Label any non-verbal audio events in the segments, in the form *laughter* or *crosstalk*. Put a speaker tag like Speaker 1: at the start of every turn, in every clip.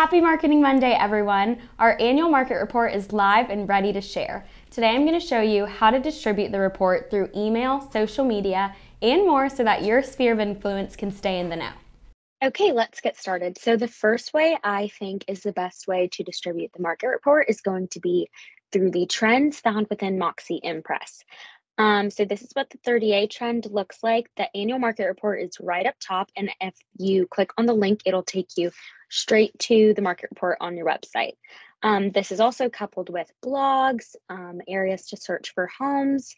Speaker 1: Happy Marketing Monday, everyone. Our annual market report is live and ready to share. Today I'm going to show you how to distribute the report through email, social media, and more so that your sphere of influence can stay in the know.
Speaker 2: Okay, let's get started. So, the first way I think is the best way to distribute the market report is going to be through the trends found within Moxi Impress. Um, so this is what the 30A trend looks like. The annual market report is right up top. And if you click on the link, it'll take you straight to the market report on your website. Um, this is also coupled with blogs, um, areas to search for homes,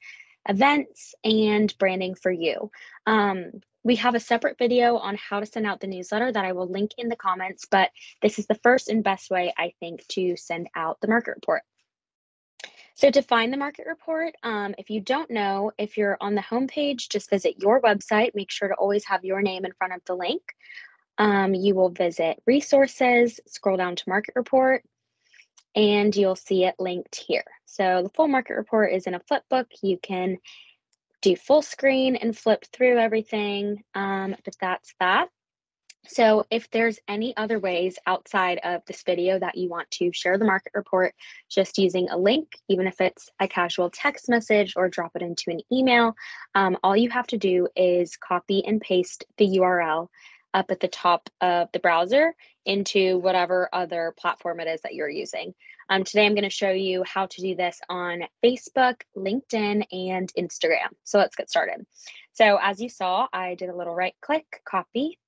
Speaker 2: events, and branding for you. Um, we have a separate video on how to send out the newsletter that I will link in the comments, but this is the first and best way, I think, to send out the market report. So to find the market report, um, if you don't know, if you're on the homepage, just visit your website. Make sure to always have your name in front of the link. Um, you will visit resources, scroll down to market report, and you'll see it linked here. So the full market report is in a flip book. You can do full screen and flip through everything, um, but that's that. So if there's any other ways outside of this video that you want to share the market report just using a link, even if it's a casual text message or drop it into an email, um, all you have to do is copy and paste the URL up at the top of the browser into whatever other platform it is that you're using. Um, today, I'm going to show you how to do this on Facebook, LinkedIn, and Instagram. So let's get started. So as you saw, I did a little right click, copy,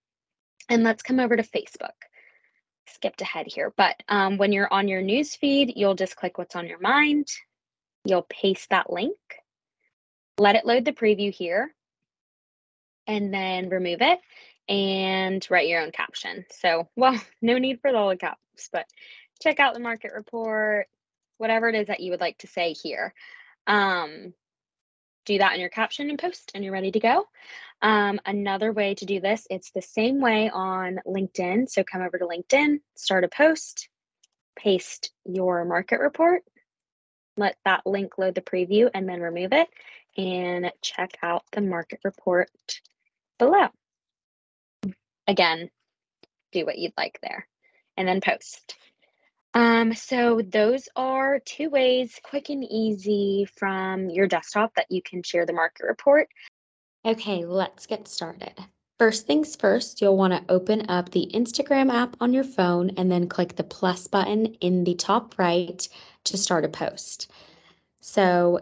Speaker 2: and let's come over to Facebook. Skipped ahead here, but um, when you're on your news feed, you'll just click what's on your mind. You'll paste that link, let it load the preview here, and then remove it and write your own caption. So, well, *laughs* no need for the all caps, but check out the market report, whatever it is that you would like to say here. Um, do that in your caption and post, and you're ready to go. Um, another way to do this, it's the same way on LinkedIn. So come over to LinkedIn, start a post, paste your market report, let that link load the preview, and then remove it, and check out the market report below. Again, do what you'd like there, and then post. Um, so those are two ways, quick and easy from your desktop that you can share the market report.
Speaker 1: Okay, let's get started. First things first, you'll want to open up the Instagram app on your phone and then click the plus button in the top right to start a post. So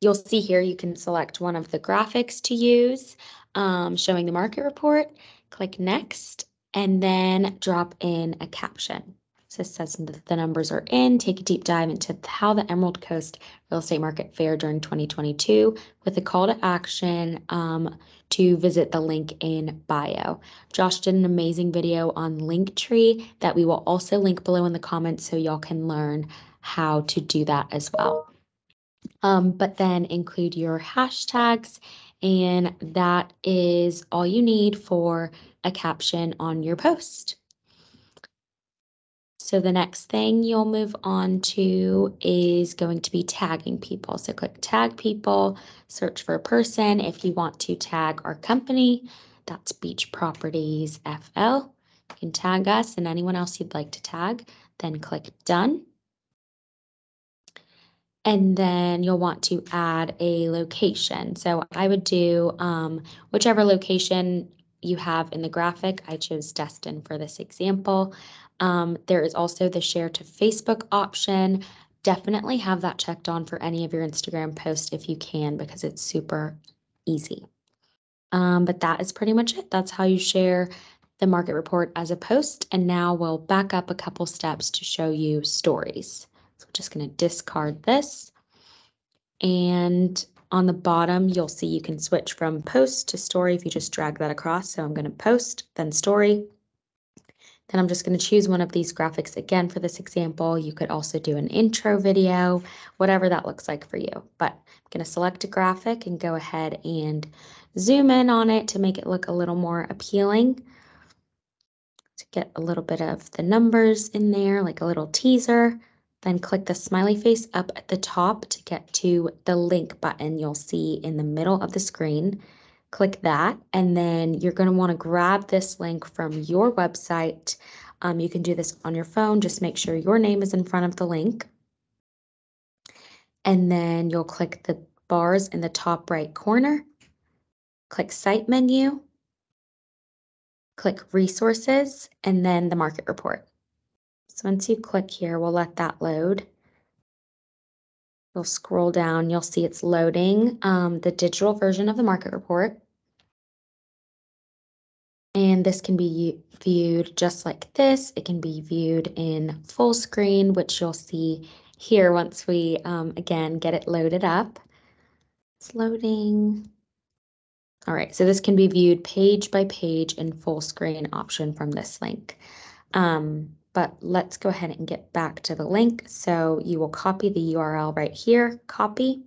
Speaker 1: you'll see here you can select one of the graphics to use um, showing the market report, click next, and then drop in a caption. So it says the numbers are in. Take a deep dive into how the Emerald Coast Real Estate Market fared during 2022 with a call to action um, to visit the link in bio. Josh did an amazing video on Linktree that we will also link below in the comments so y'all can learn how to do that as well. Um, but then include your hashtags, and that is all you need for a caption on your post. So the next thing you'll move on to is going to be tagging people. So click tag people, search for a person. If you want to tag our company, that's Beach Properties FL. You can tag us and anyone else you'd like to tag, then click done. And then you'll want to add a location. So I would do um, whichever location you have in the graphic. I chose Destin for this example. Um, there is also the share to Facebook option. Definitely have that checked on for any of your Instagram posts if you can, because it's super easy. Um, but that is pretty much it. That's how you share the market report as a post. And now we'll back up a couple steps to show you stories. So I'm just going to discard this. And on the bottom, you'll see you can switch from post to story if you just drag that across. So I'm going to post, then story. Then I'm just going to choose one of these graphics again for this example. You could also do an intro video, whatever that looks like for you. But I'm going to select a graphic and go ahead and zoom in on it to make it look a little more appealing. To get a little bit of the numbers in there, like a little teaser. Then click the smiley face up at the top to get to the link button you'll see in the middle of the screen click that, and then you're going to want to grab this link from your website Um, you can do this on your phone. Just make sure your name is in front of the link. And then you'll click the bars in the top right corner. Click Site menu. Click Resources and then the Market Report. So once you click here, we'll let that load. You'll scroll down, you'll see it's loading um, the digital version of the market report. And this can be viewed just like this. It can be viewed in full screen, which you'll see here once we, um, again, get it loaded up. It's loading. All right, so this can be viewed page by page in full screen option from this link. Um, but let's go ahead and get back to the link. So you will copy the URL right here, copy.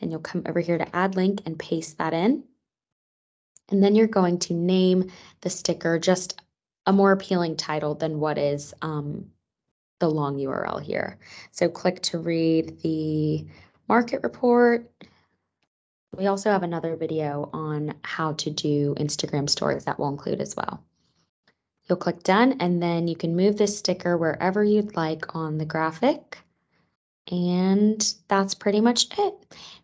Speaker 1: Then you'll come over here to add link and paste that in. And then you're going to name the sticker just a more appealing title than what is um, the long URL here. So click to read the market report. We also have another video on how to do Instagram stories that we'll include as well. You'll click done and then you can move this sticker wherever you'd like on the graphic. And that's pretty much it.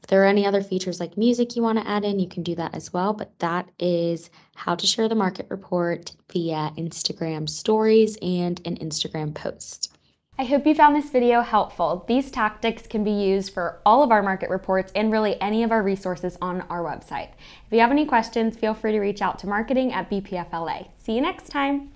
Speaker 1: If there are any other features like music you want to add in, you can do that as well. But that is how to share the market report via Instagram stories and an Instagram post.
Speaker 3: I hope you found this video helpful. These tactics can be used for all of our market reports and really any of our resources on our website. If you have any questions, feel free to reach out to marketing at BPFLA. See you next time.